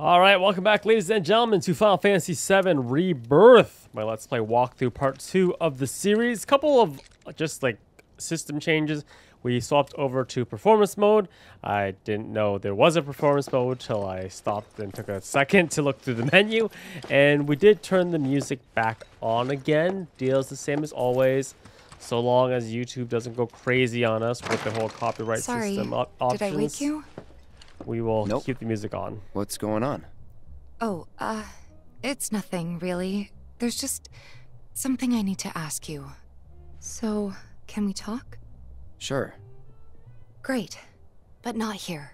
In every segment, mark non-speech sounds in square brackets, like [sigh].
All right, welcome back, ladies and gentlemen, to Final Fantasy VII Rebirth, my Let's Play walkthrough part two of the series. Couple of just like system changes. We swapped over to performance mode. I didn't know there was a performance mode till I stopped and took a second to look through the [laughs] menu. And we did turn the music back on again. Deal's the same as always, so long as YouTube doesn't go crazy on us with the whole copyright Sorry, system op- options. did I wake you? We will Nope. keep the music on. What's going on? Oh, uh, it's nothing really. There's just something I need to ask you. So, can we talk? Sure. Great, but not here.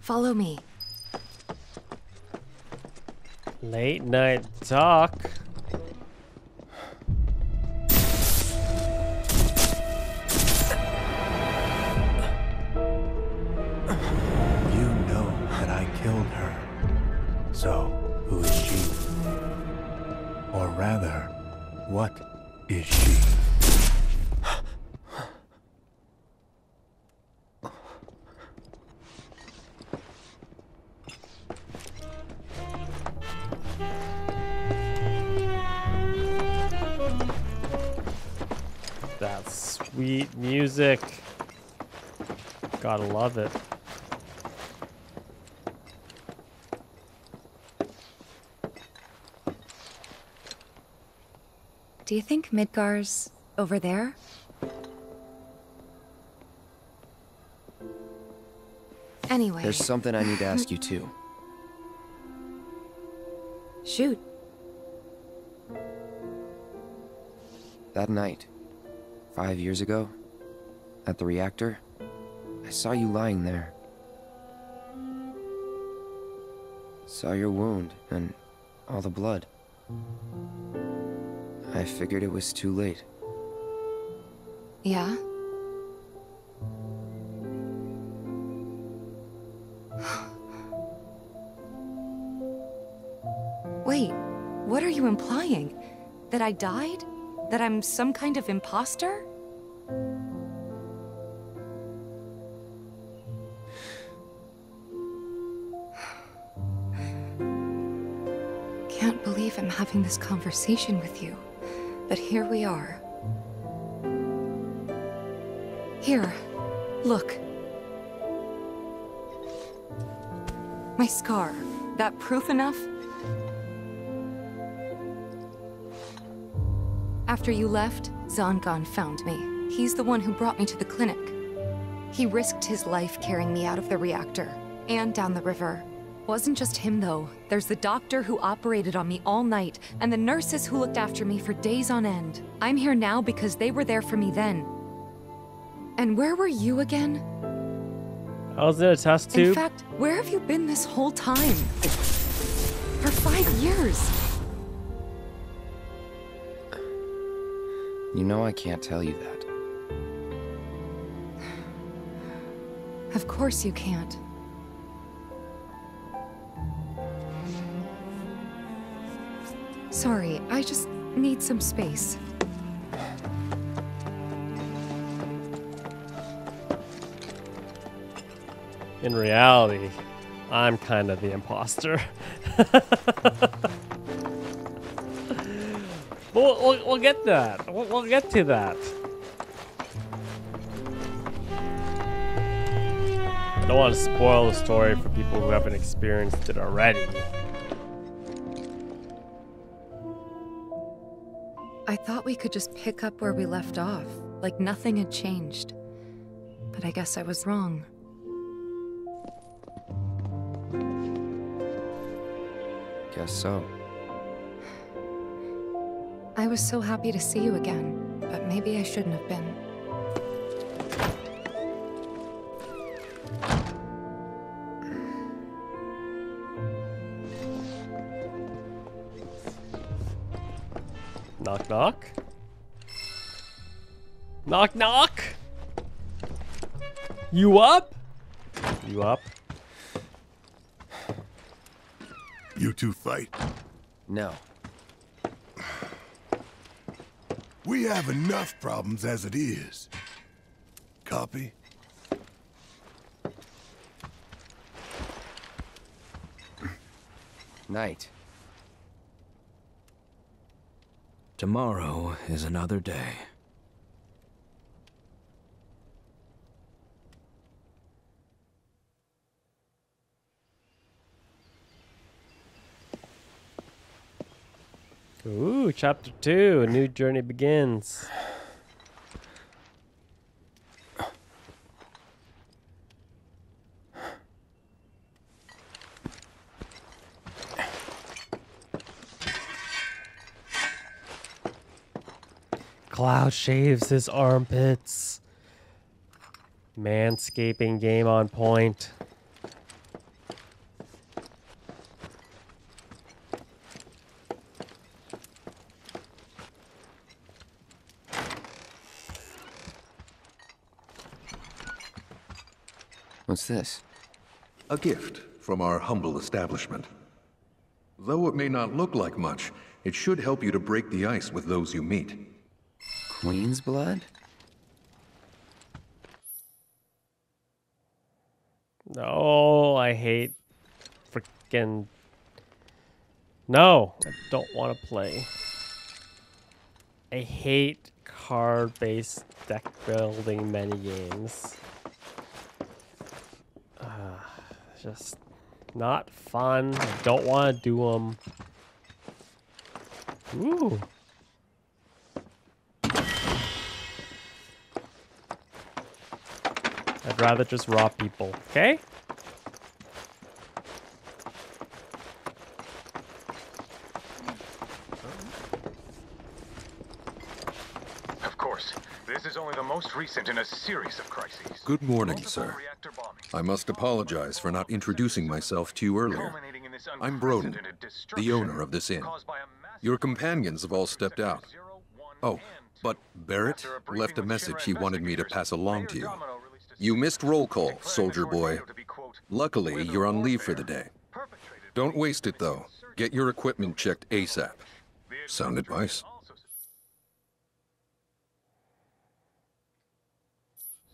Follow me. Late night talk. So, who is she? Or rather, what is she? That sweet music. Gotta love it. Do you think Midgar's over there? Anyway, There's something I need to ask you too. [laughs] shoot. That night, five years ago, at the reactor, I saw you lying there. Saw your wound and all the blood. I figured it was too late. Yeah? [sighs] Wait, what are you implying? That I died? That I'm some kind of imposter? [sighs] Can't believe I'm having this conversation with you, but here we are. Here, look. My scar. That proof enough? After you left, Zangan found me. He's the one who brought me to the clinic. He risked his life carrying me out of the reactor and down the river. Wasn't just him, though. There's the doctor who operated on me all night, and the nurses who looked after me for days on end. I'm here now because they were there for me then. And where were you again? I was in a test tube. In fact, where have you been this whole time? For five years. You know I can't tell you that. Of course you can't. Sorry, I just need some space. In reality, I'm kind of the imposter. [laughs] we'll, we'll, we'll get that. We'll, we'll get to that. I don't want to spoil the story for people who haven't experienced it already. We could just pick up where we left off, like nothing had changed. But I guess I was wrong. Guess so. I was so happy to see you again, but maybe I shouldn't have been. Knock knock. Knock knock. You up? You up? You two fight. No. We have enough problems as it is. Copy? Night. Tomorrow is another day. Ooh, chapter two, a new journey begins. Cloud shaves his armpits. Manscaping game on point. What's this? A gift from our humble establishment. Though it may not look like much, it should help you to break the ice with those you meet. Queen's blood? No, I hate freaking. No, I don't want to play. I hate card-based deck building mini games. Uh, just not fun. I don't want to do them. Ooh. I'd rather just rob people, okay? Of course. This is only the most recent in a series of crises. Good morning, Multiple sir. I must apologize for not introducing myself to you earlier. culminating in this I'm Broden, the owner of this inn. caused by a massive Your companions have all stepped out. Oh, but Barrett After a briefing left a message he wanted me to pass along to you. Domino released a You missed roll call, soldier boy. tornado to be, quote, Luckily, you're on leave for the day. Don't waste it, though. Get your equipment checked ASAP. Sound advice? also says-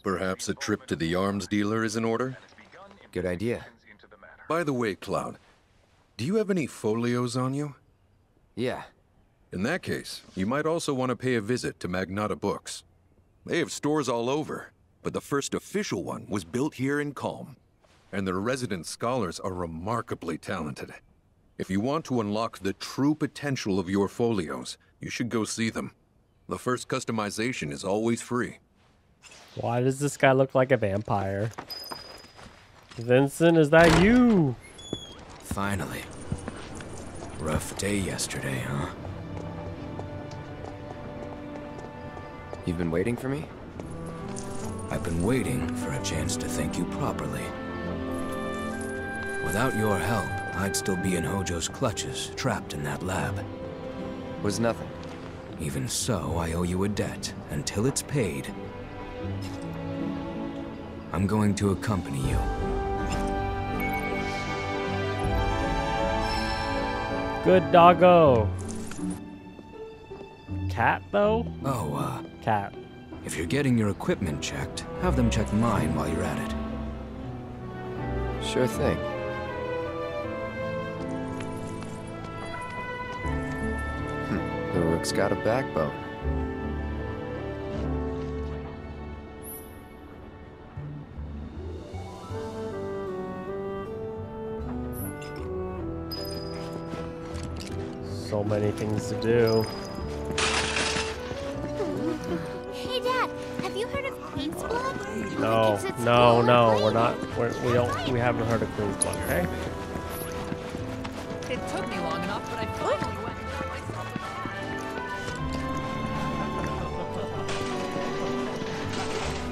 Perhaps a trip to the arms dealer is in order? Good idea. into the matter. By the way, Cloud, do you have any folios on you? Yeah. In that case, you might also want to pay a visit to Magnata Books. They have stores all over, but the first official one was built here in Kalm. And their resident scholars are remarkably talented. If you want to unlock the true potential of your folios, you should go see them. The first customization is always free. Why does this guy look like a vampire? Vincent, is that you? Finally. Rough day yesterday, huh? You've been waiting for me? I've been waiting for a chance to thank you properly. Without your help, I'd still be in Hojo's clutches, trapped in that lab. Was nothing. Even so, I owe you a debt until it's paid. I'm going to accompany you. Good doggo. Cat, though? Oh, uh, Cat. if you're getting your equipment checked, have them check mine while you're at it. Sure thing. Hmm. The rook's got a backbone. So many things to do. Hey, Dad, have you heard of Queen's Blood? No, It's- it's no, full no. of We're not. We're, we don't. We haven't heard of Queen's Blood. Okay. It took me long enough, but I finally went and got myself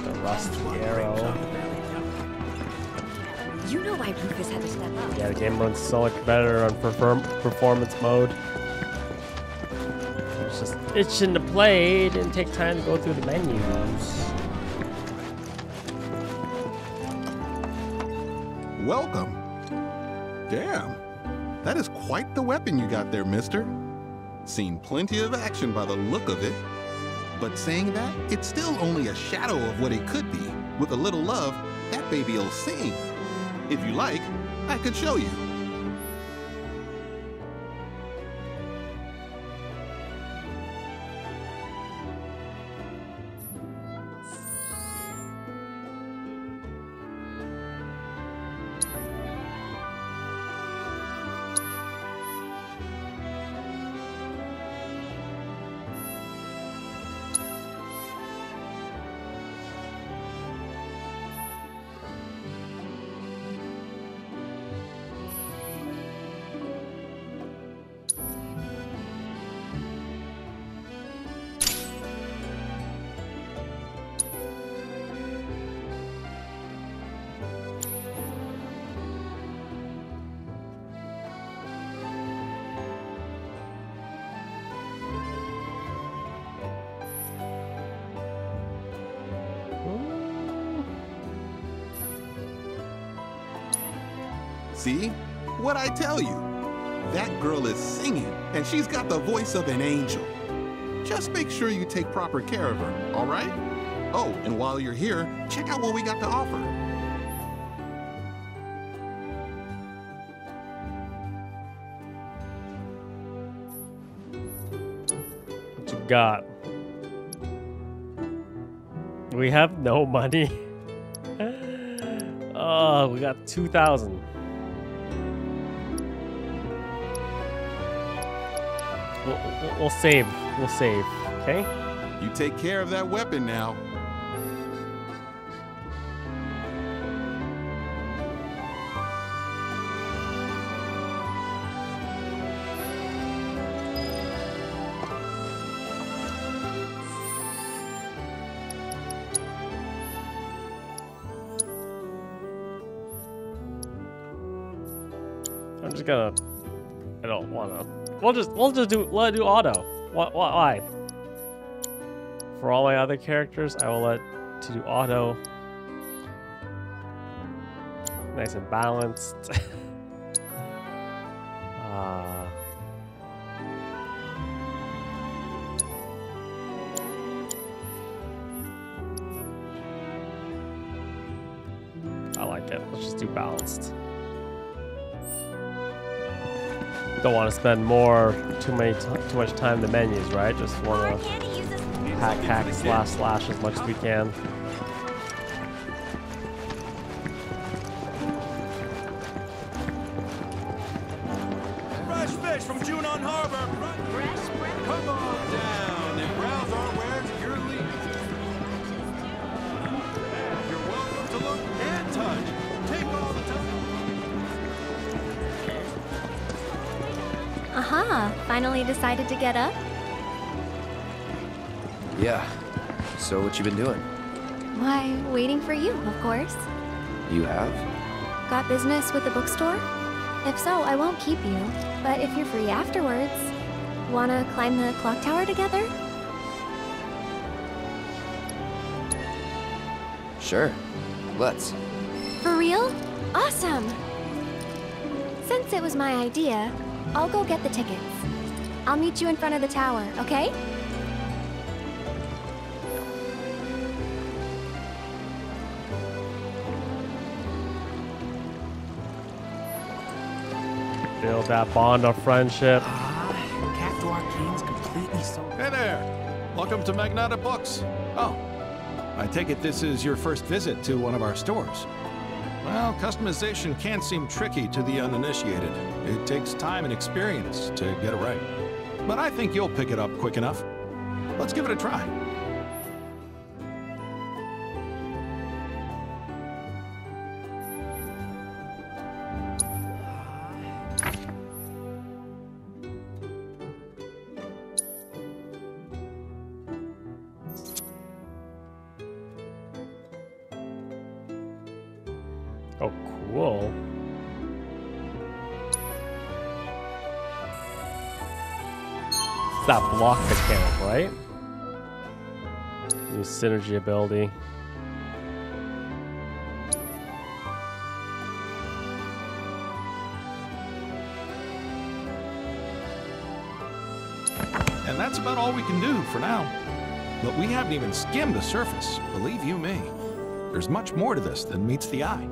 The rusty arrow. You know why Rufus had to step up. Yeah, the game runs so much better on perform performance mode. Itching to play. It didn't take time to go through the menus. Welcome. Damn. That is quite the weapon you got there, mister. Seen plenty of action by the look of it. But saying that, it's still only a shadow of what it could be. With a little love, that baby'll sing. If you like, I could show you. I tell you? That girl is singing, and she's got the voice of an angel. Just make sure you take proper care of her, all right? Oh, and while you're here, check out what we got to offer. Got? We have no money. [laughs] oh, we got 2,000. We'll, we'll, save. We'll save. Okay? You take care of that weapon now. I'm just gonna. We'll just we'll just do let do auto. Why? Why? For all my other characters, I will let to do auto. Nice and balanced. [laughs] Don't want to spend more too many t- too much time in the menus, right? Just want to hack hack slash slash as much as we can. Get up? Yeah. So what you been doing? Why, waiting for you, of course. You have? Got business with the bookstore? If so, I won't keep you. But if you're free afterwards, wanna climb the clock tower together? Sure. Let's. For real? Awesome! Since it was my idea, I'll go get the tickets. I'll meet you in front of the tower, okay? Build that bond of friendship. Ah, Cactuar King's completely sold. Hey there. Welcome to Magnata Books. Oh, I take it this is your first visit to one of our stores. Well, customization can seem tricky to the uninitiated. It takes time and experience to get it right. But I think you'll pick it up quick enough. Let's give it a try. Synergy ability. And that's about all we can do for now. But we haven't even skimmed the surface, believe you me. There's much more to this than meets the eye.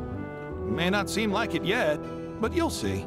May not seem like it yet, but you'll see.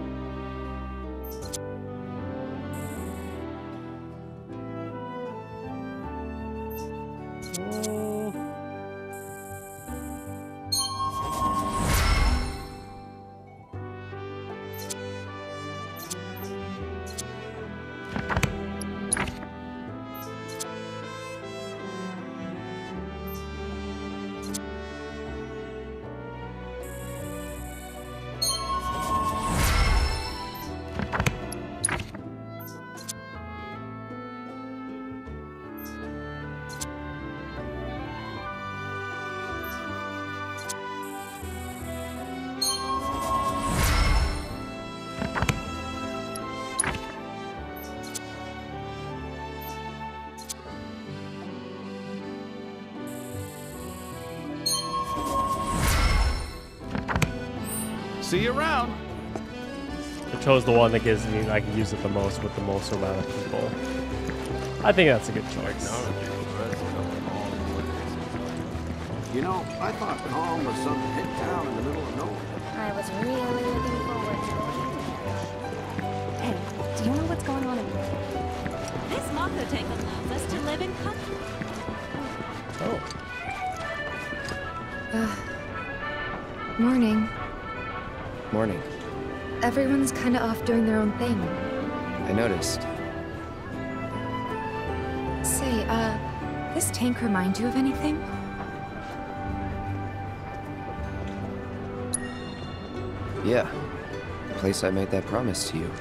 See you around. I chose the one that gives me I can use it the most with the most amount of people. I think that's a good choice. You know, I thought Kalm was some hick town in the middle of nowhere. I was really looking forward to it. Hey, do you know what's going on in here? This Mako tank allows us to live in comfort. Oh. Morning. Morning. Everyone's kind of off doing their own thing. I noticed. Say, uh, this tank remind you of anything? Yeah. The place I made that promise to you.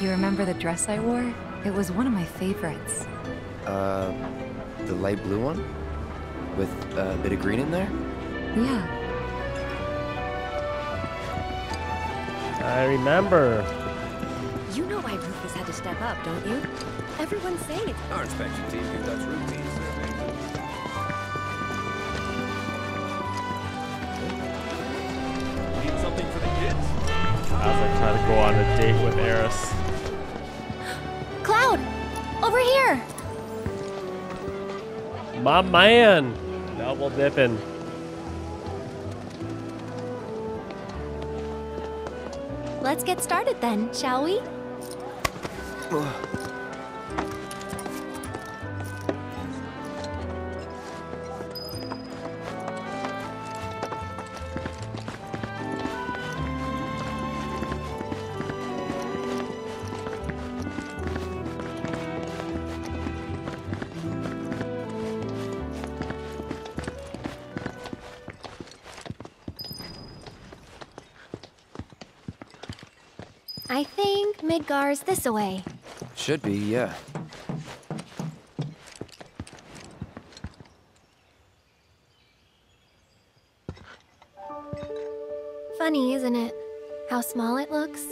You remember the dress I wore? It was one of my favorites. Uh, the light blue one? With a bit of green in there? Yeah. I remember. You know why Rufus had to step up, don't you? Everyone's saying it's Our inspection team conducts routine surveys. Need something for the kids? As I try to go on a date with Eris. Cloud! Over here! My man! Double dipping. Let's get started then, shall we? Think this away. Should be, yeah. Funny, isn't it? How small it looks?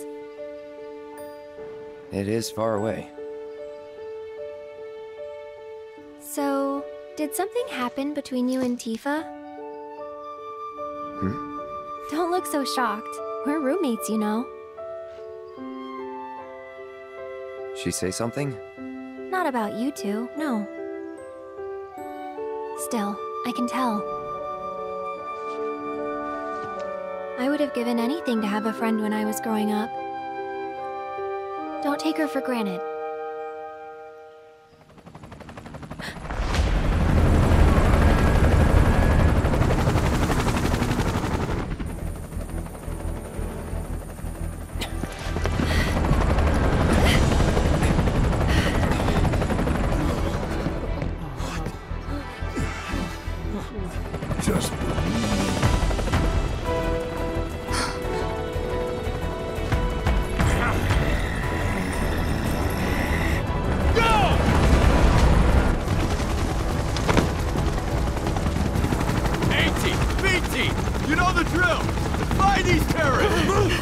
It is far away. So, did something happen between you and Tifa? Hmm? Don't look so shocked. We're roommates, you know. She say something? Not about you two, no. Still, I can tell. I would have given anything to have a friend when I was growing up. Don't take her for granted. BT, you know the drill. Find these terrorists!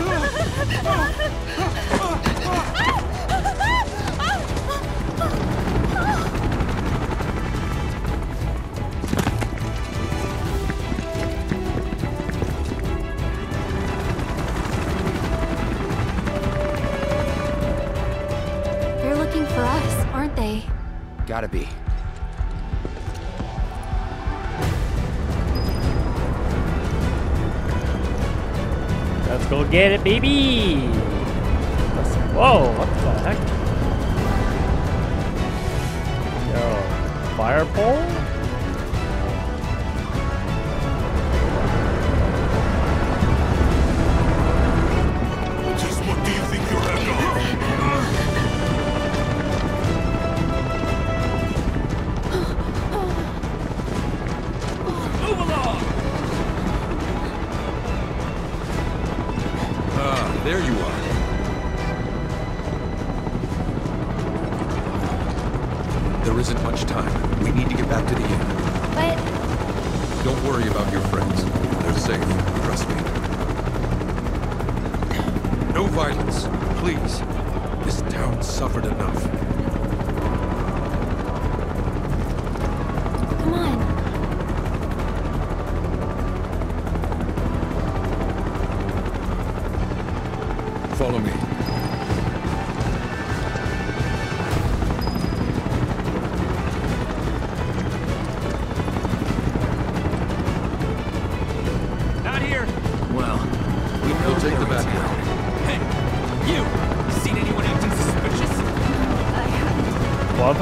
They're looking for us, aren't they? Gotta be. Get it, baby! Whoa, what the heck? Yo, fire pole?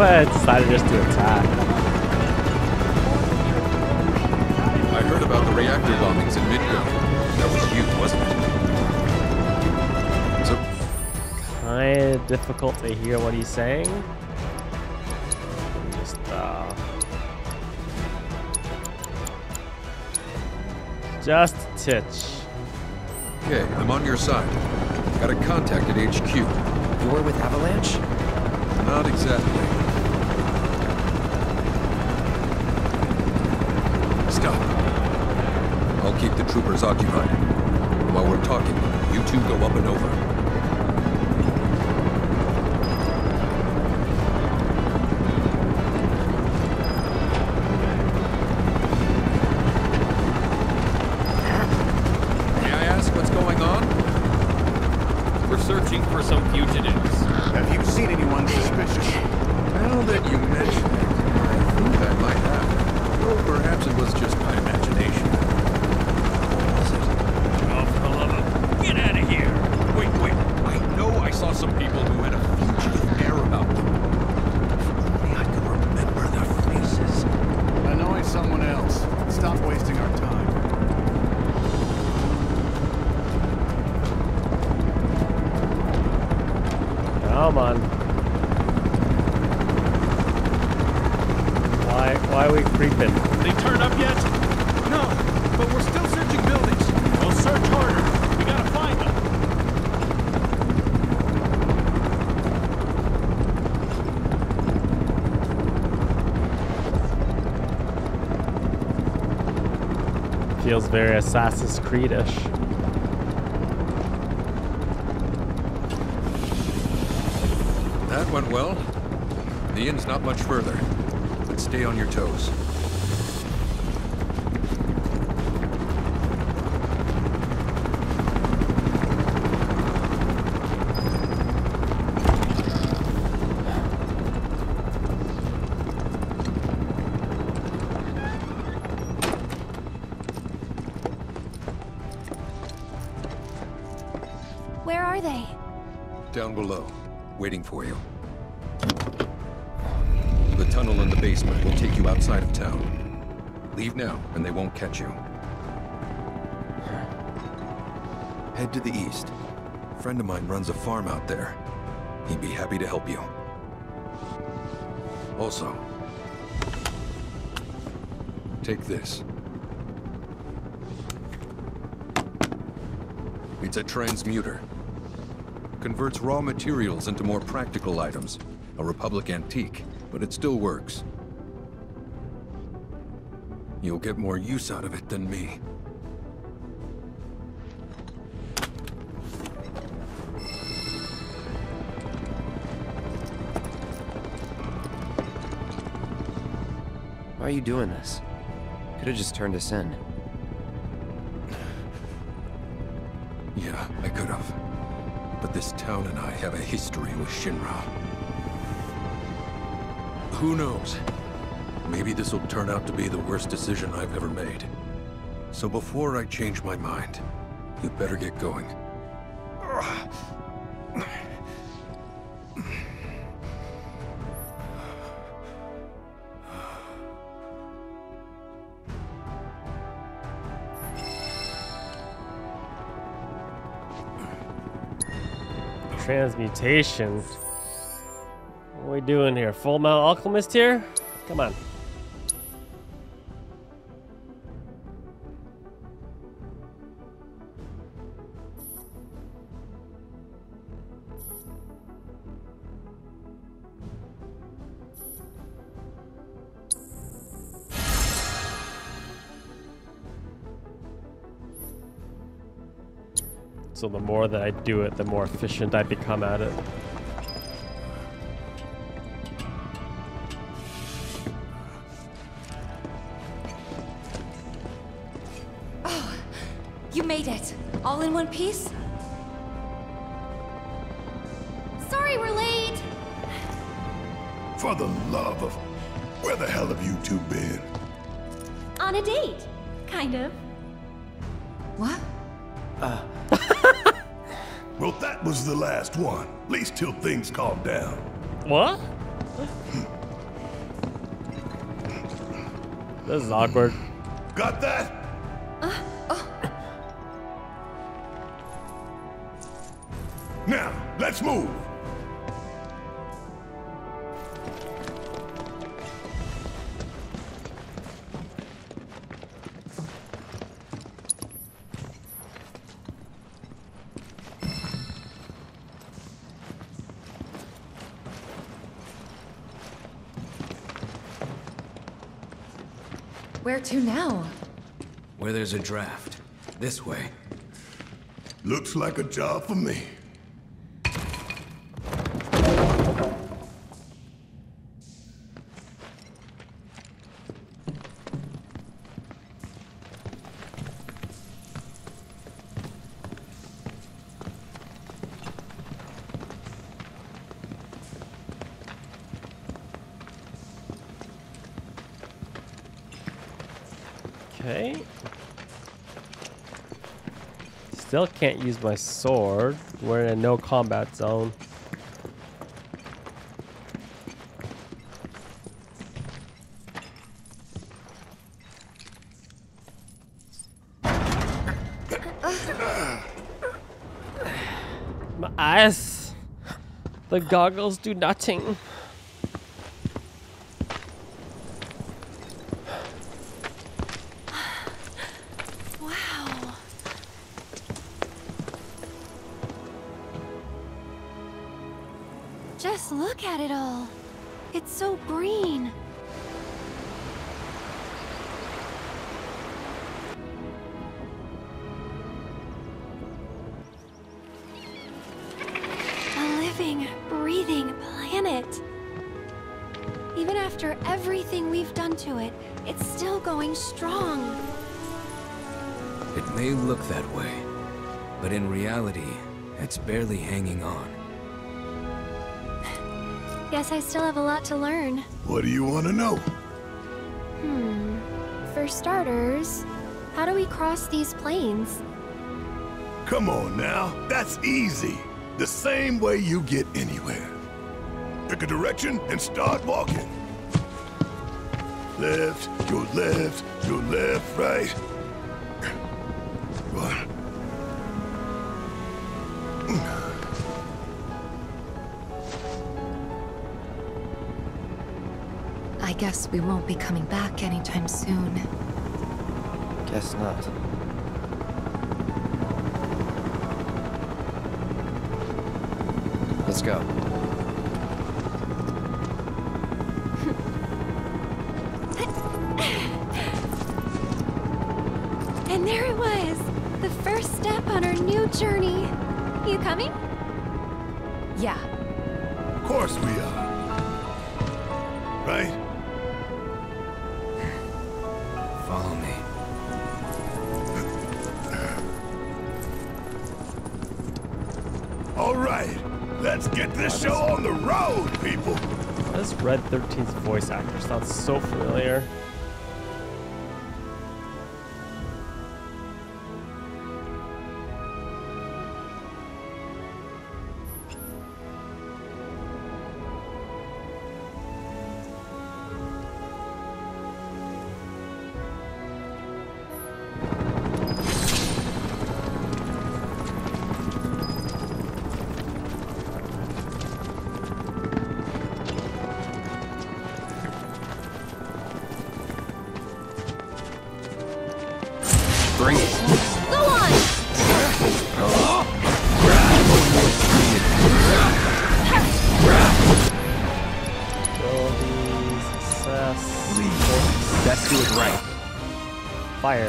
What I decided just to attack? I heard about the reactor bombings in Midgar. That was you, wasn't it? So, Kind of difficult to hear what he's saying. Just, uh... Just a titch. okay, I'm on your side. Got a contact at HQ. You're with Avalanche? Not exactly. Stop. I'll keep the troopers occupied. While we're talking, you two go up and over. Assassin's Creed-ish. That went well. The inn's not much further. But stay on your toes. Down below, waiting for you. The tunnel in the basement will take you outside of town. Leave now, and they won't catch you. Head to the east. A friend of mine runs a farm out there. He'd be happy to help you. Also, take this. It's a transmuter. Converts raw materials into more practical items. A Republic antique, but it still works. You'll get more use out of it than me. Why are you doing this? Could have just turned us in. Town and I have a history with Shinra. Who knows? Maybe this will turn out to be the worst decision I've ever made. So before I change my mind, you'd better get going. What are we doing here? Full Metal Alchemist here? Come on. More that I do it, the more efficient I become at it. Oh, you made it. All in one piece? Sorry we're late. For the love of... Where the hell have you two been? On a date. Kind of. What? Uh, Well, that was the last one. At least till things calm down. What? This is awkward. Got that? Uh, oh. Now, let's move. To now? Where there's a draft. This way. Looks like a job for me. Okay. Still can't use my sword. We're in a no combat zone. My eyes. The goggles do nothing. After everything we've done to it, it's still going strong. It may look that way, but in reality, it's barely hanging on. Guess I still have a lot to learn. What do you want to know? Hmm. For starters, how do we cross these plains? Come on now, that's easy. The same way you get anywhere. Pick a direction and start walking. Left, go left, go left, right. What? I guess we won't be coming back anytime soon. Guess not. Let's go. Coming? Yeah. Of course we are. Right? Follow me. All right, let's get this show on the road, people. This Red 13's voice actor sounds so familiar. Fire.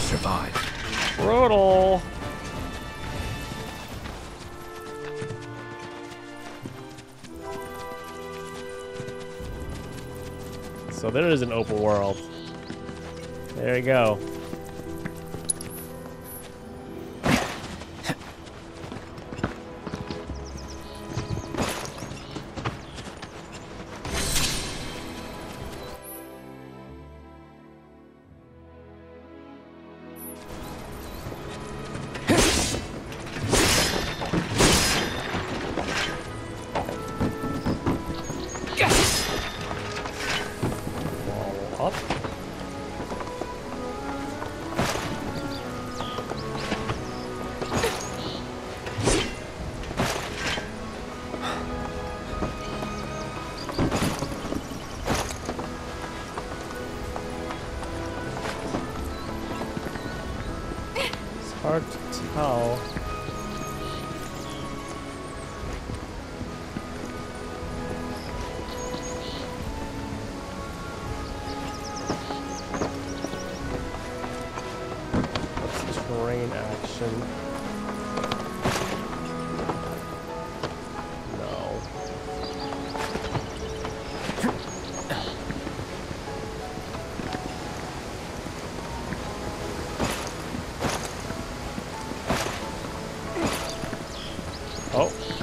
Survive. Brutal. So there is an open world. There you go.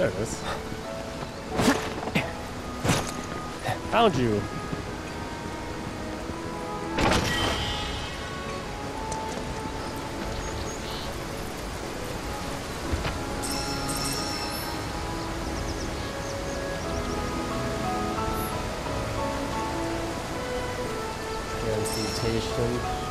There it is. Found you. Transmutation.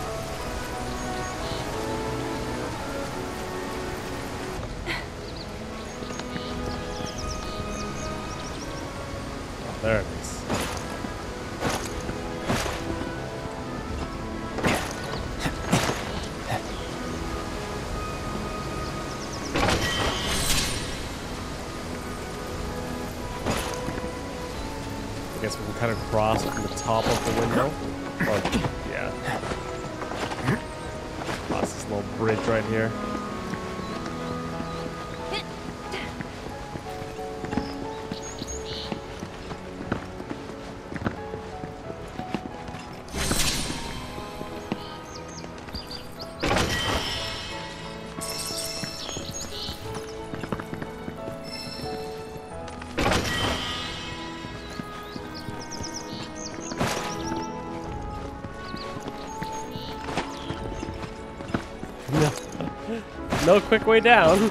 Kind of cross from the top of the window. Or, yeah. Cross this little bridge right here. Quick way down.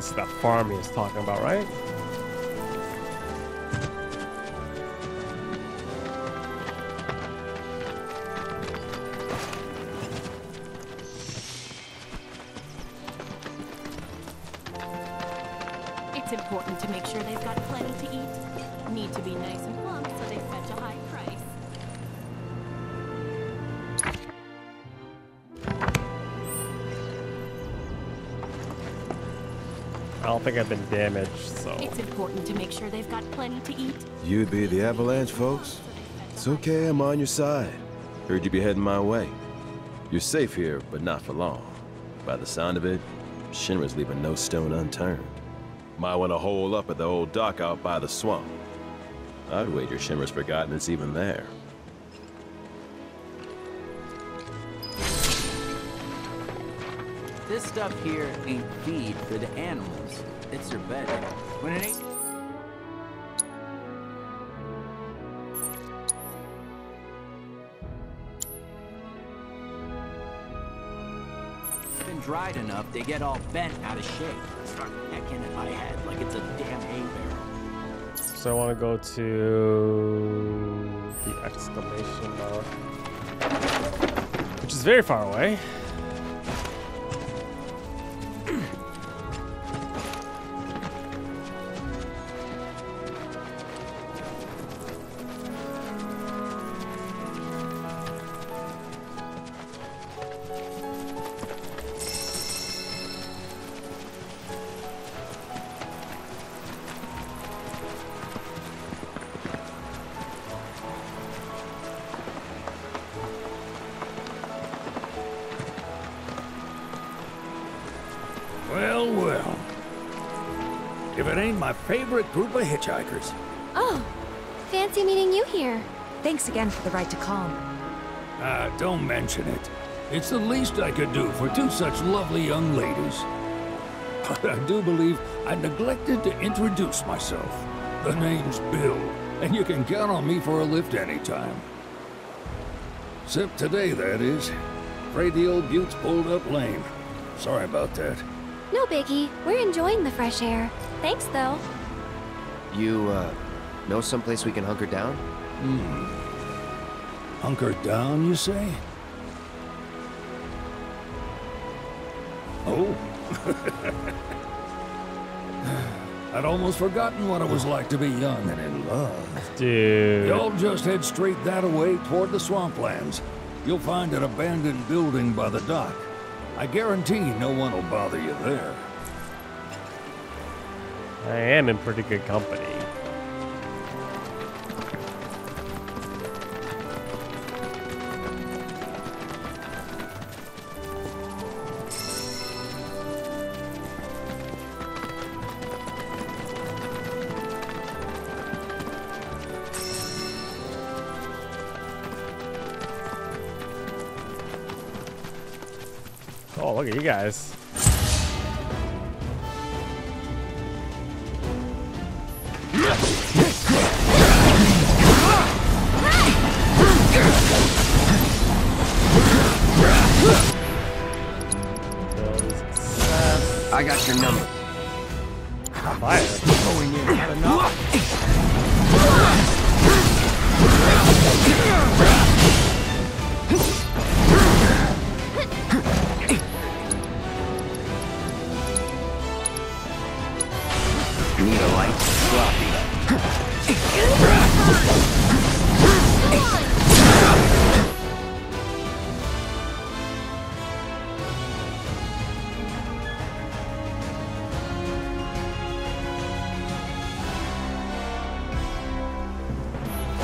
This is that farm he was talking about, right? Think I've been damaged, so. It's important to make sure they've got plenty to eat. You'd be the Avalanche, folks? It's okay, I'm on your side. Heard you be heading my way. You're safe here, but not for long. By the sound of it, Shinra's leaving no stone unturned. Might want to hole up at the old dock out by the swamp. I'd wager Shinra's forgotten it's even there. Stuff here ain't feed for the animals. It's their bed. When it ain't... been dried enough, they get all bent out of shape. Start pecking at my head like it's a damn hay barrel. So I want to go to the exclamation mark, which is very far away. Hitchhikers. Oh, fancy meeting you here. Thanks again for the ride to Kalm. Ah, don't mention it. It's the least I could do for two such lovely young ladies. But I do believe I neglected to introduce myself. The name's Bill, and you can count on me for a lift anytime. Except today, that is. Afraid the old bute's pulled up lame. Sorry about that. No biggie. We're enjoying the fresh air. Thanks, though. You, uh, know someplace we can hunker down? Hmm. Hunker down, you say? Oh. [laughs] I'd almost forgotten what it was like to be young and in love. Dude. Y'all just head straight that way toward the swamplands. You'll find an abandoned building by the dock. I guarantee no one will bother you there. I am in pretty good company. Oh, look at you guys.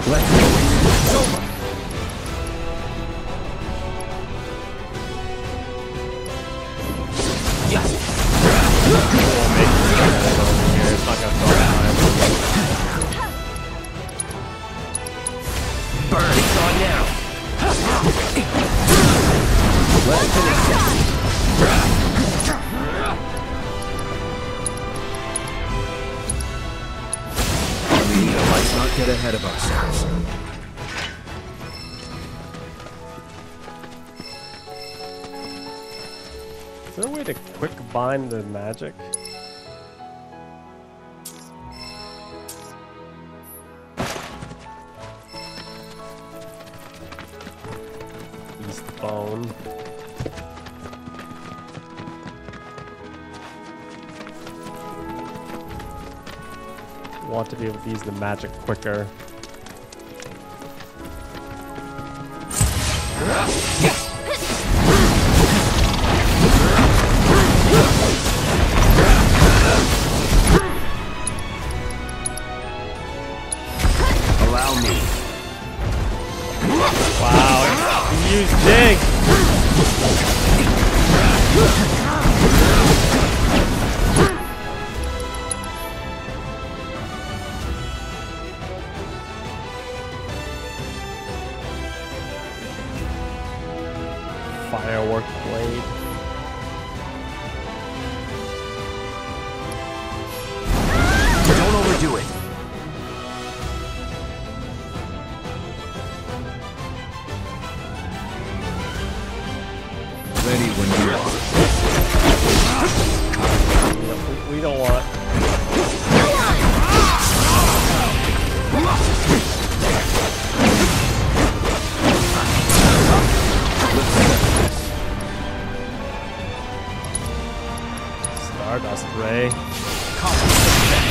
Let's quick the magic? East bone. Want to be able to use the magic quicker. Ray. Then.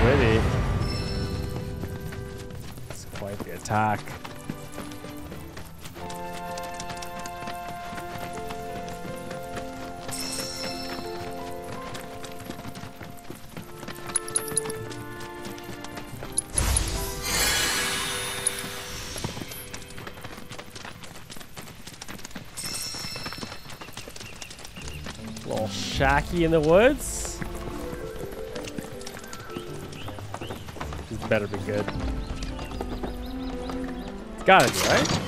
Pretty. It's quite the attack. Shacky in the woods. This better be good. It's gotta be, right?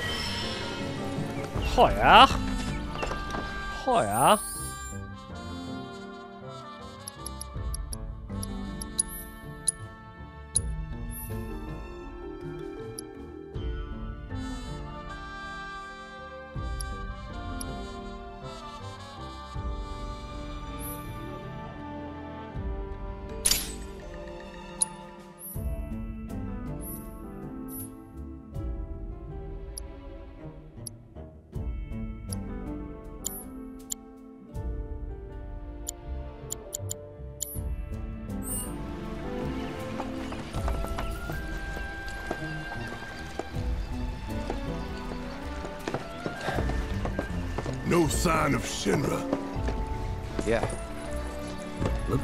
Oh yeah. Oh yeah.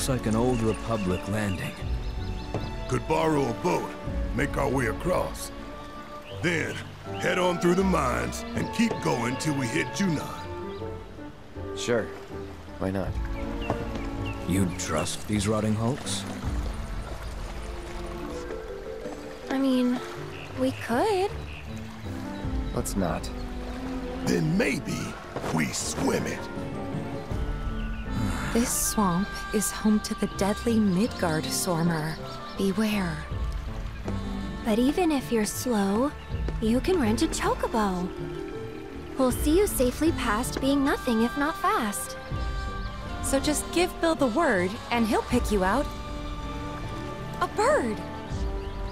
Looks like an old Republic landing. Could borrow a boat, make our way across. Then, head on through the mines and keep going till we hit Junon. Sure. Why not? You'd trust these rotting hulks? I mean, we could. Let's not. Then maybe we swim it. This swamp is home to the deadly Midgardsormr. Beware. But even if you're slow, you can rent a chocobo. We'll see you safely past being nothing if not fast. So just give Bill the word, and he'll pick you out. A bird!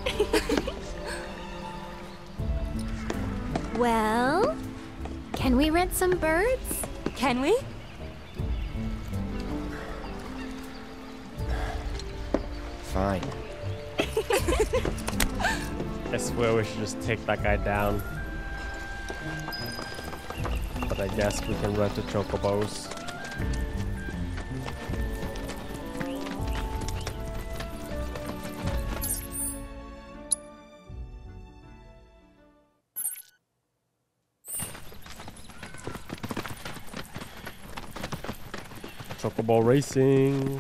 [laughs] Well, can we rent some birds? Can we? Fine. [laughs] I swear we should just take that guy down. But I guess we can rent the chocobos. Chocobo racing.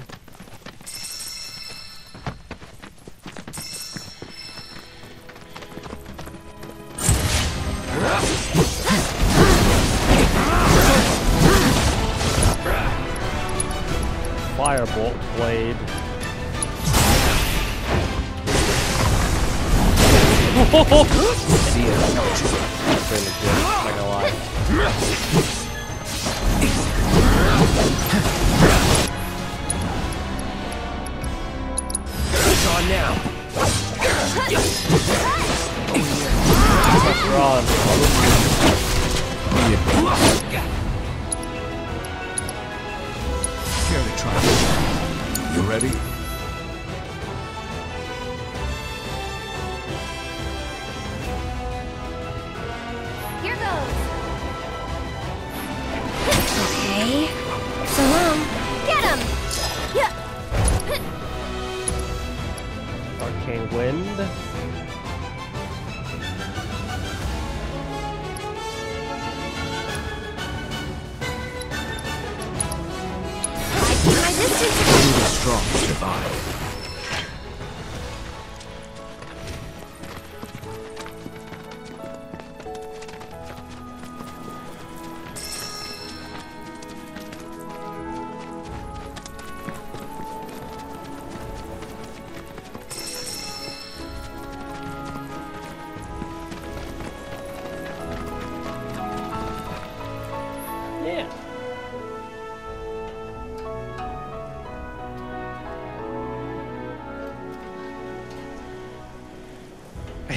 Blade. [laughs]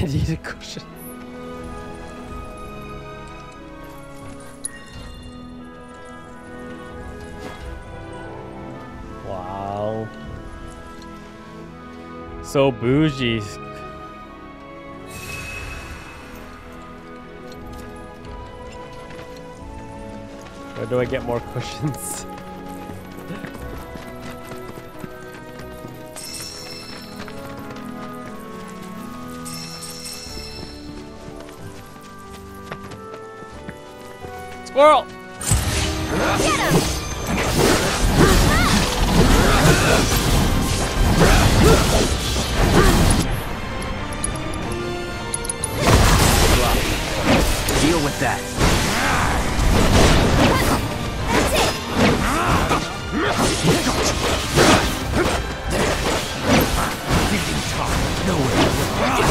I need a cushion. Wow. So bougie. Where do I get more cushions? [laughs] Squirrel! Deal with that.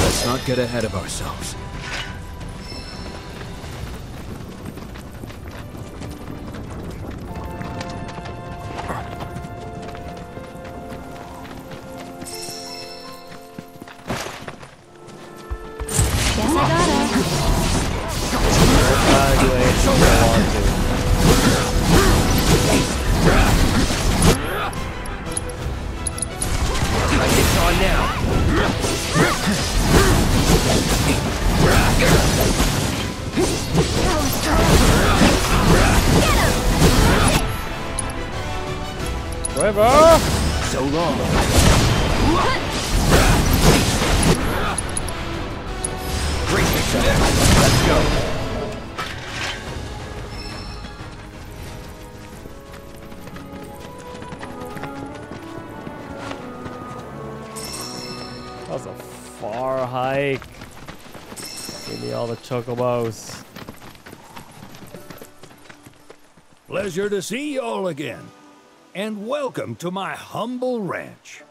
Let's not get ahead of ourselves. Chocobos. Pleasure to see you all again. And welcome to my humble ranch.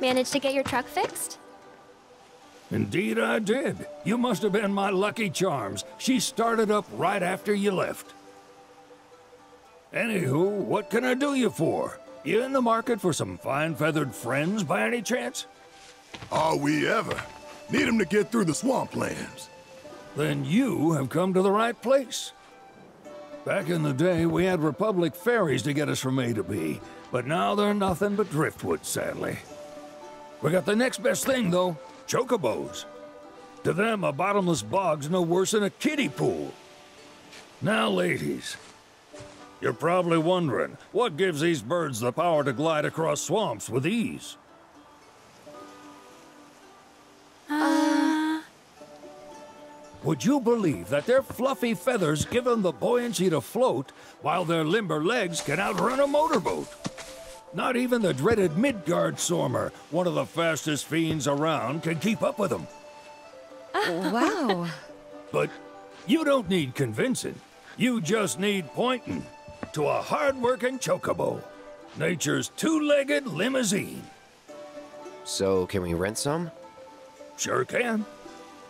Managed to get your truck fixed? Indeed, I did. You must have been my lucky charms. She started up right after you left. Anywho, what can I do you for? You in the market for some fine feathered friends by any chance? Are we ever? Need 'em to get through the swamplands. Then you have come to the right place. Back in the day, we had Republic ferries to get us from A to B, but now they're nothing but driftwood, sadly. We got the next best thing, though chocobos. To them, a bottomless bog's no worse than a kiddie pool. Now, ladies, you're probably wondering what gives these birds the power to glide across swamps with ease? Uh, Would you believe that their fluffy feathers give them the buoyancy to float, while their limber legs can outrun a motorboat? Not even the dreaded Midgardsormr, one of the fastest fiends around, can keep up with them. [laughs] wow. But you don't need convincing. You just need pointing to a hard-working chocobo. Nature's two-legged limousine. So, can we rent some? Sure can.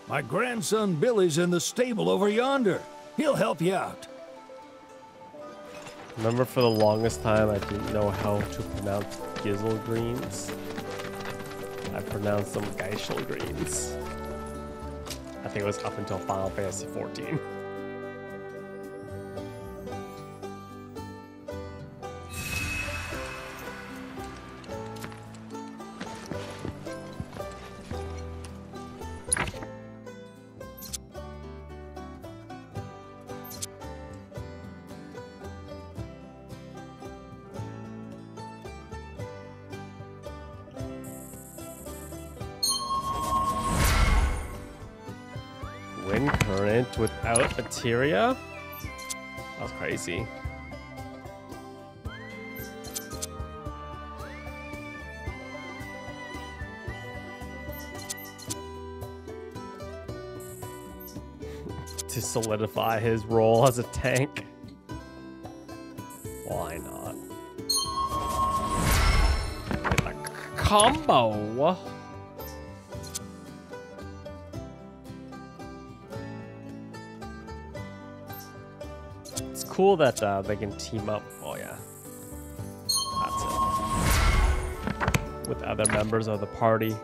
My grandson Billy's in the stable over yonder. He'll help you out. Remember for the longest time I didn't know how to pronounce Gysahl greens. I pronounced them Geishel greens. I think it was up until Final Fantasy 14. Current without materia? That's crazy. to solidify his role as a tank. Why not? Get the combo. Cool that uh, they can team up. Oh yeah, that's it. With other members of the party.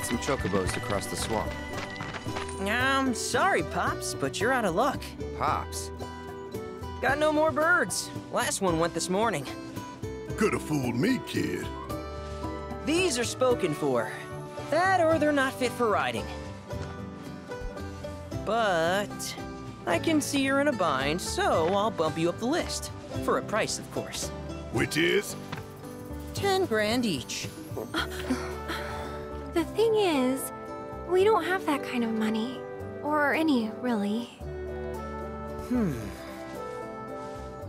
Need some chocobos to cross the swamp. I'm sorry, Pops, but you're out of luck. Pops? Got no more birds. Last one went this morning. Could have fooled me, kid. These are spoken for. That or they're not fit for riding. But I can see you're in a bind, so I'll bump you up the list. For a price, of course. Which is? Ten grand each. [laughs] The thing is, we don't have that kind of money. Or any, really. Hmm.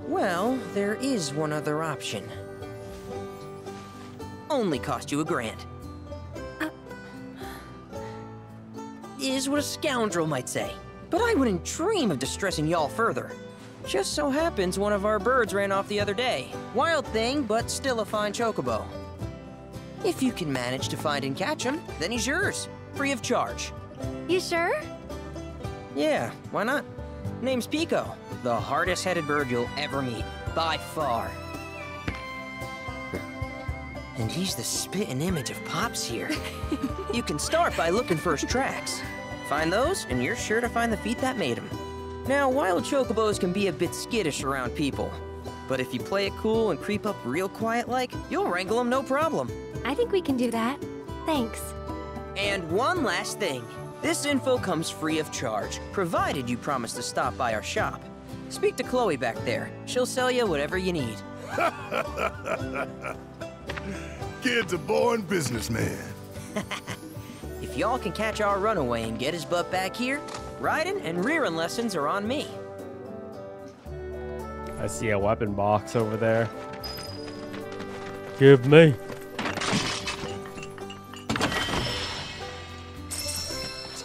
Well, there is one other option. Only cost you a grand. Is what a scoundrel might say. But I wouldn't dream of distressing y'all further. Just so happens one of our birds ran off the other day. Wild thing, but still a fine chocobo. If you can manage to find and catch him, then he's yours. Free of charge. You sure? Yeah, why not? Name's Piko. The hardest-headed bird you'll ever meet. By far. And he's the spitting image of Pops here. [laughs] you can start by looking for his tracks. Find those, and you're sure to find the feet that made him. Now, wild chocobos can be a bit skittish around people. But if you play it cool and creep up real quiet like, you'll wrangle them no problem. I think we can do that. Thanks. And one last thing. This info comes free of charge, provided you promise to stop by our shop. Speak to Chloe back there. She'll sell you whatever you need. [laughs] Kid's a born businessman. [laughs] If y'all can catch our runaway and get his butt back here, riding and rearing lessons are on me. I see a weapon box over there. Give me.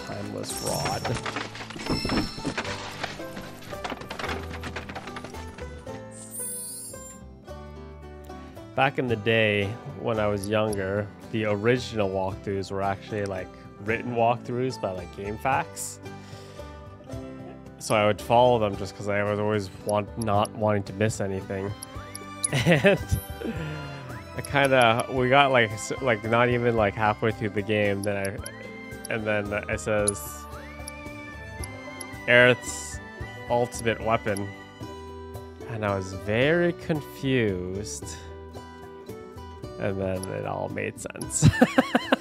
Timeless rod. Back in the day, when I was younger, the original walkthroughs were actually like written walkthroughs by like GameFAQs. So I would follow them just because I was always want not wanting to miss anything. And I kind of we got like like not even like halfway through the game, then I and then it says Aerith's ultimate weapon, and I was very confused. And then it all made sense. [laughs]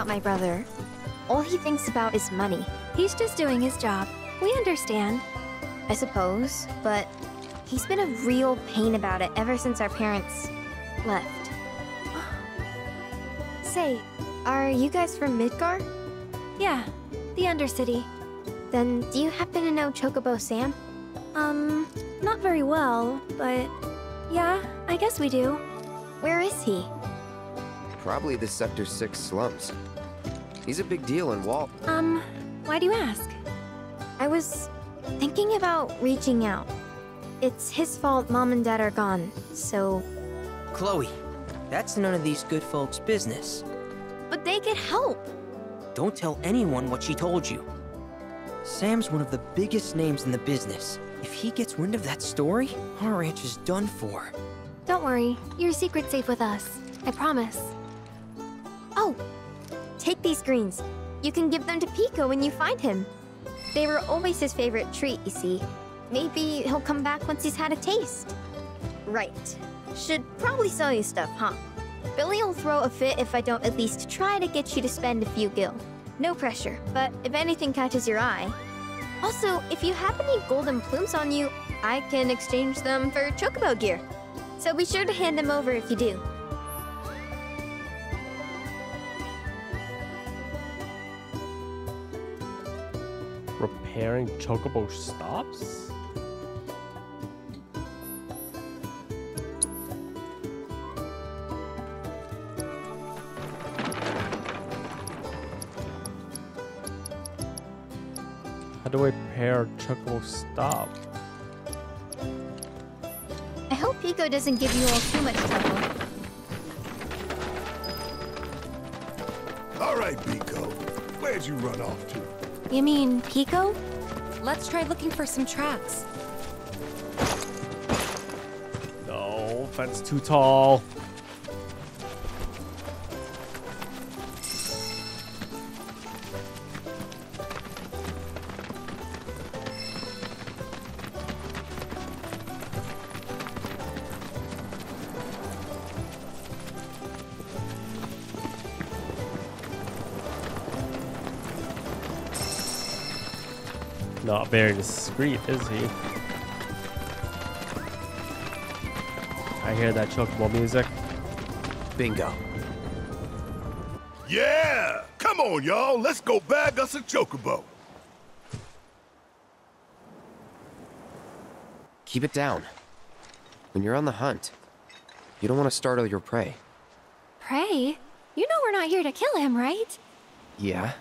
about my brother. All he thinks about is money. He's just doing his job. We understand. I suppose, but he's been a real pain about it ever since our parents left. [gasps] Say, are you guys from Midgar? Yeah, the Undercity. Then do you happen to know Chocobo Sam? Um, not very well, but yeah, I guess we do. Where is he? Probably the Sector 6 slums. He's a big deal in Walt. Um, why do you ask? I was thinking about reaching out. It's his fault mom and dad are gone, so. Chloe, that's none of these good folks' business. But they could help! Don't tell anyone what she told you. Sam's one of the biggest names in the business. If he gets wind of that story, our ranch is done for. Don't worry, your secret's safe with us. I promise. Take these greens. You can give them to Piko when you find him. They were always his favorite treat, you see. Maybe he'll come back once he's had a taste. Right. Should probably sell you stuff, huh? Billy will throw a fit if I don't at least try to get you to spend a few gil. No pressure, but if anything catches your eye. Also, if you have any golden plumes on you, I can exchange them for chocobo gear. So be sure to hand them over if you do. Repairing chocobo stops? How do I repair chocobo stop? I hope Piko doesn't give you all too much trouble. All right, Piko. Where'd you run off to? You mean Piko? Let's try looking for some tracks. No, fence too tall. Very discreet, is he? I hear that chocobo music. Bingo. Yeah! Come on, y'all. Let's go bag us a chocobo. Keep it down. When you're on the hunt, you don't want to startle your prey. Prey? You know we're not here to kill him, right? Yeah?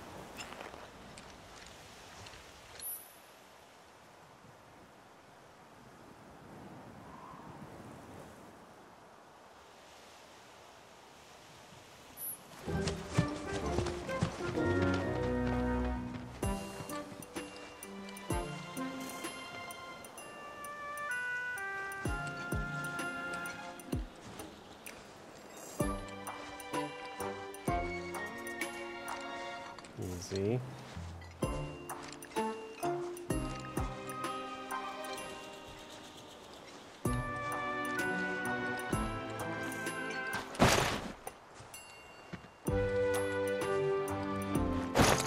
Easy.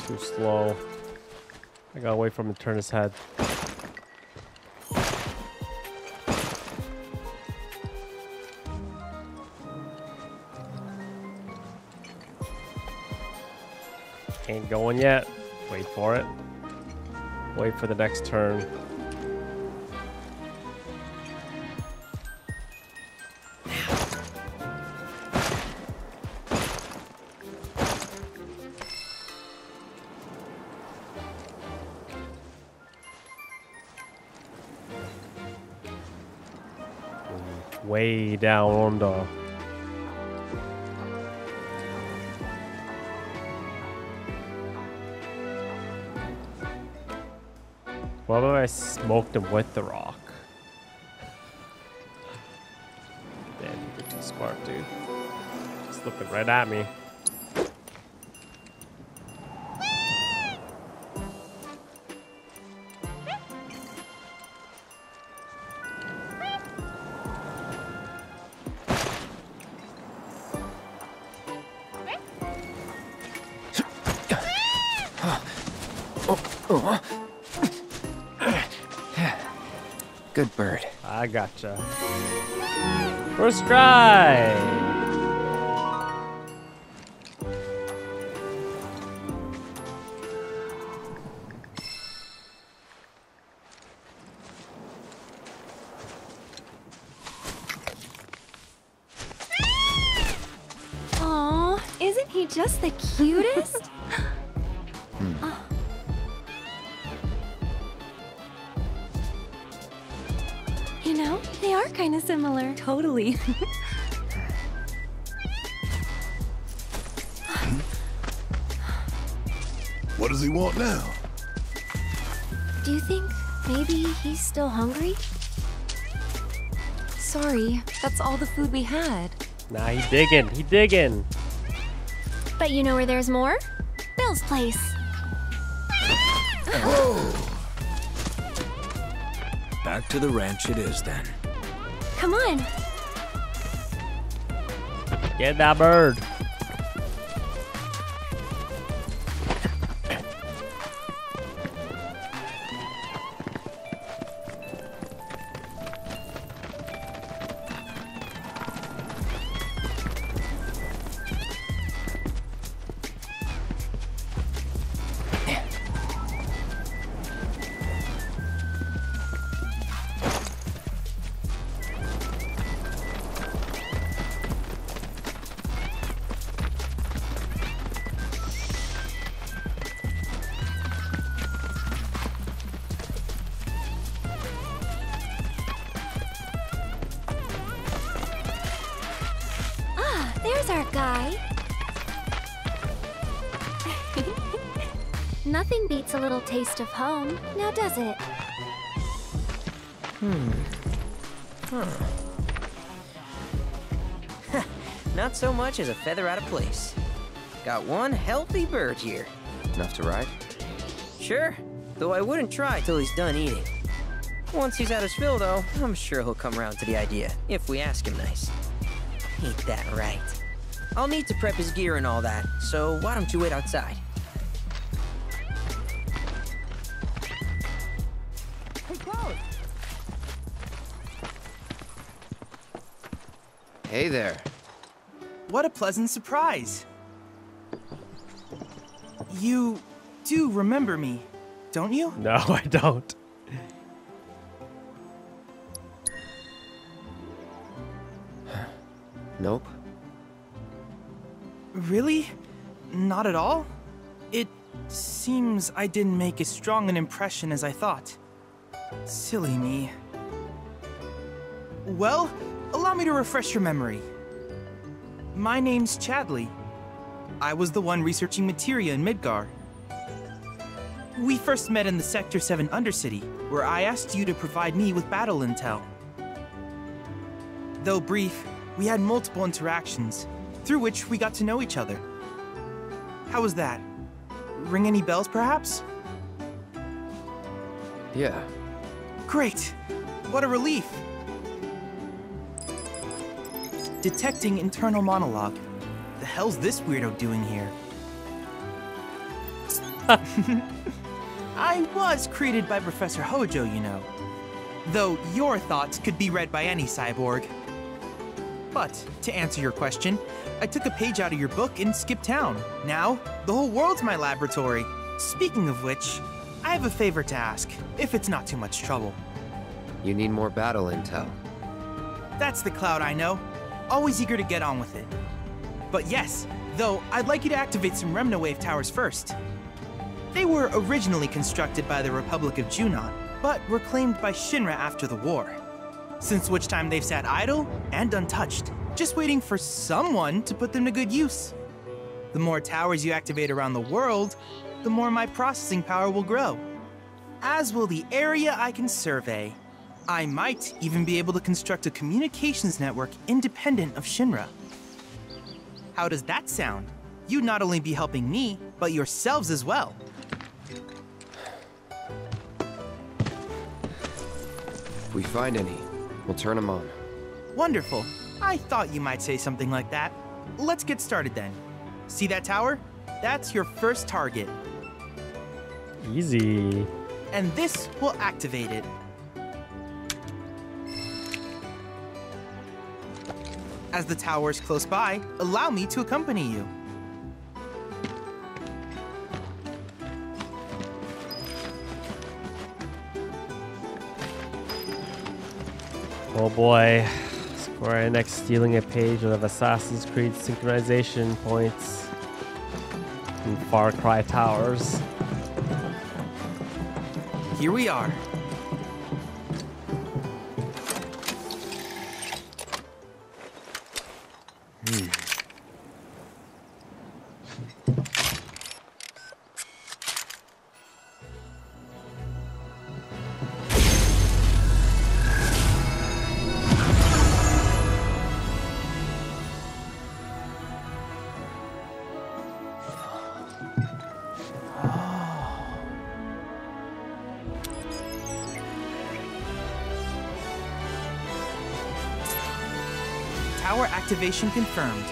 Too slow. I got away from him turn his head. Going yet. Wait for it. Wait for the next turn. Way down under. What smoked him with the rock? Damn, you're too smart, dude. Just looking right at me. I gotcha. First try. Know, they are kind of similar. Totally. [laughs] What does he want now? Do you think maybe he's still hungry? Sorry, that's all the food we had. Nah, he digging. He digging. But you know where there's more? Bill's place. Uh-huh. To the ranch it is then. Come on. Get that bird. Taste of home, now does it? Hmm. Huh. [laughs] Not so much as a feather out of place. Got one healthy bird here. Enough to ride? Sure, though I wouldn't try till he's done eating. Once he's had his fill, though, I'm sure he'll come around to the idea, if we ask him nice. Ain't that right? I'll need to prep his gear and all that, so why don't you wait outside? There. What a pleasant surprise. You do remember me, don't you? No, [laughs] I don't. Nope. Really? Not at all? It seems I didn't make as strong an impression as I thought. Silly me. Well, allow me to refresh your memory. My name's Chadley. I was the one researching materia in Midgar. We first met in the Sector 7 Undercity, where I asked you to provide me with battle intel. Though brief, we had multiple interactions, through which we got to know each other. How was that? Ring any bells, perhaps? Yeah. Great! What a relief! Detecting internal monologue. The hell's this weirdo doing here? I was created by Professor Hojo, you know. Though your thoughts could be read by any cyborg. But, to answer your question, I took a page out of your book and skipped town. Now, the whole world's my laboratory. Speaking of which, I have a favor to ask, if it's not too much trouble. You need more battle intel. That's the Cloud I know. Always eager to get on with it. But yes, though, I'd like you to activate some Remnawave towers first. They were originally constructed by the Republic of Junon, but were claimed by Shinra after the war. Since which time they've sat idle and untouched, just waiting for someone to put them to good use. The more towers you activate around the world, the more my processing power will grow. As will the area I can survey. I might even be able to construct a communications network independent of Shinra. How does that sound? You'd not only be helping me, but yourselves as well. If we find any, we'll turn them on. Wonderful. I thought you might say something like that. Let's get started then. See that tower? That's your first target. Easy. And this will activate it. As the tower is close by, allow me to accompany you. Oh boy. Square Enix stealing a page of Assassin's Creed synchronization points in Far Cry Towers. Here we are. Activation confirmed.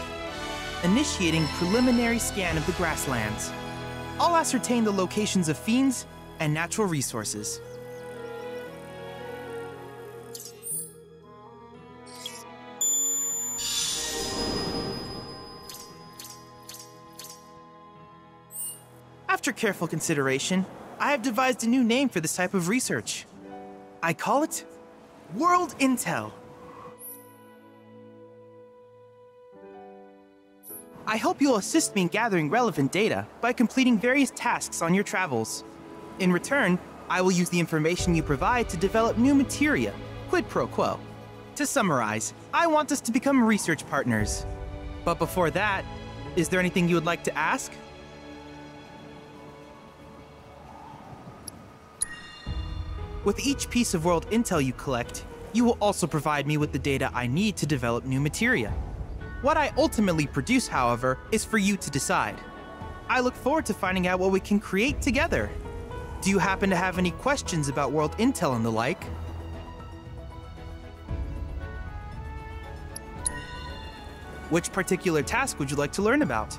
Initiating preliminary scan of the grasslands. I'll ascertain the locations of fiends and natural resources. After careful consideration, I have devised a new name for this type of research. I call it World Intel. I hope you'll assist me in gathering relevant data by completing various tasks on your travels. In return, I will use the information you provide to develop new materia, quid pro quo. To summarize, I want us to become research partners. But before that, is there anything you would like to ask? With each piece of world intel you collect, you will also provide me with the data I need to develop new materia. What I ultimately produce, however, is for you to decide. I look forward to finding out what we can create together. Do you happen to have any questions about world intel and the like? Which particular task would you like to learn about?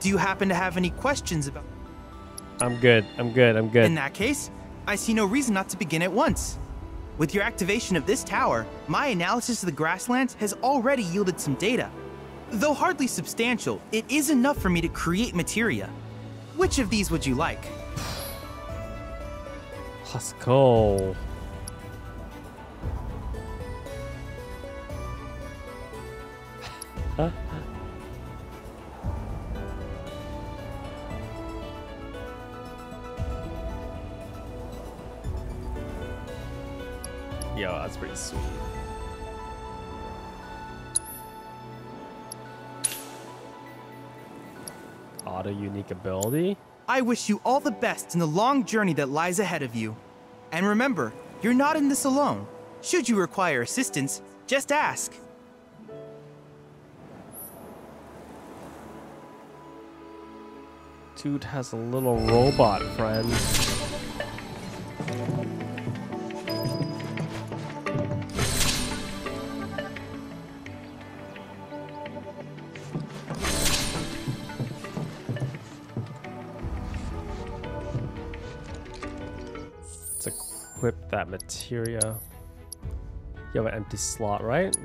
Do you happen to have any questions about... I'm good. I'm good. I'm good. In that case, I see no reason not to begin at once. With your activation of this tower, my analysis of the grasslands has already yielded some data. Though hardly substantial, it is enough for me to create materia. Which of these would you like? Let's go. Auto unique ability? I wish you all the best in the long journey that lies ahead of you. And remember, you're not in this alone. Should you require assistance, just ask. Dude has a little robot friend. That materia. You have an empty slot, right?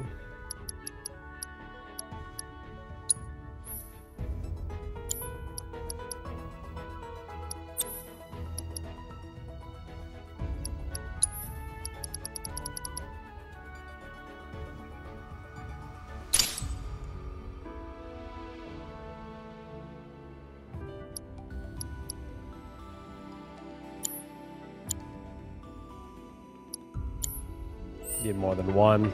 One.